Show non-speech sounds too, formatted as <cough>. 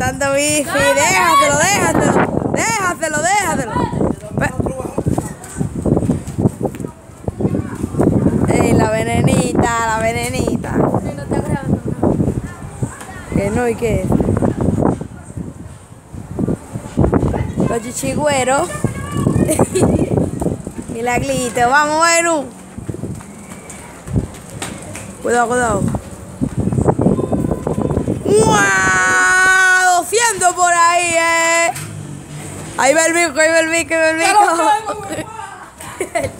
montando bici. Déjaselo. Déjaselo, déjaselo. Ve- Ey, la venenita, la venenita. Que no, ¿y qué es? Los chichigüeros. <laughs> Milaglito, vamos, bueno. Cuidado, cuidado. ¡Mua! Ahí va el bico, ahí va el bico, ahí va el bico. <laughs>